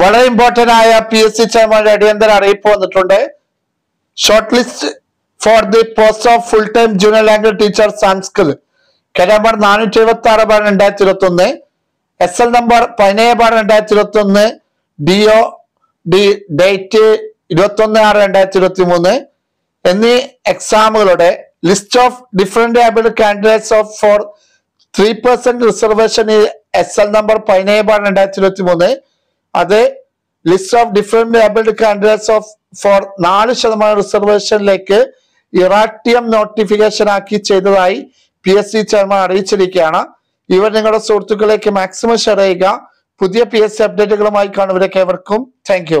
വളരെ ഇമ്പോർട്ടന്റ് ആയ P S C ചെയർമാന്റെ അടിയന്തര അറിയിപ്പ് വന്നിട്ടുണ്ട്. Short list for the post of full time junior language teacher Sanskrit Kerala number നാനൂറ്റി എഴുപത്തി ആറ് ബാർ രണ്ടായിരത്തി ഇരുപത്തി ഒന്ന് എസ് എൽ നമ്പർ പതിനേഴ് ബാർ രണ്ടായിരത്തി ഇരുപത്തി ഒന്ന് ഡി ഒ ഡി ഡേറ്റ് ഇരുപത്തി ഒന്ന് ആറ് രണ്ടായിരത്തി ഇരുപത്തി മൂന്ന് എന്നീ എക്സാമുകളുടെ list of different abled candidates of four three percent reservation S L number പതിനേഴ് ബാർ രണ്ടായിരത്തി ഇരുപത്തി മൂന്ന് അത് list of different abled candidates of four നാല് ശതമാനം റിസർവേഷനിലേക്ക് ഇറാട്ടിയം നോട്ടിഫിക്കേഷൻ ആക്കി ചെയ്തതായി പി എസ് സി ചെയർമാൻ അറിയിച്ചിരിക്കുകയാണ്. ഇവർ നിങ്ങളുടെ സുഹൃത്തുക്കളിലേക്ക് മാക്സിമം ഷെയർ ചെയ്യുക. പുതിയ പി എസ് സി അപ്ഡേറ്റുകളുമായി കാണുവരേക്ക് ഏവർക്കും താങ്ക്